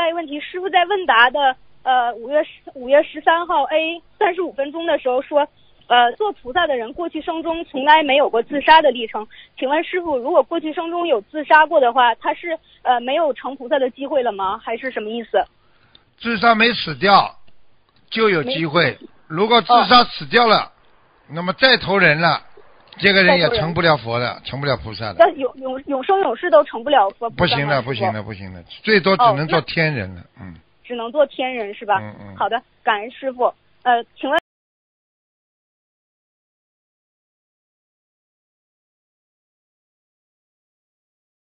下一个问题，师傅在问答的呃五月十五月十三号 A 三十五分钟的时候说，呃，做菩萨的人过去生中从来没有过自杀的历程。请问师傅，如果过去生中有自杀过的话，他是呃没有成菩萨的机会了吗？还是什么意思？自杀没死掉就有机会，如果自哦杀死掉了，那么再投人了，这个人也成不了佛的，成不了菩萨的。但永永永生永世都成不了佛不行了，不行，了，不行了，最多只哦能做天人了。嗯，只能做天人是吧？嗯嗯好的，感恩师傅。呃，请问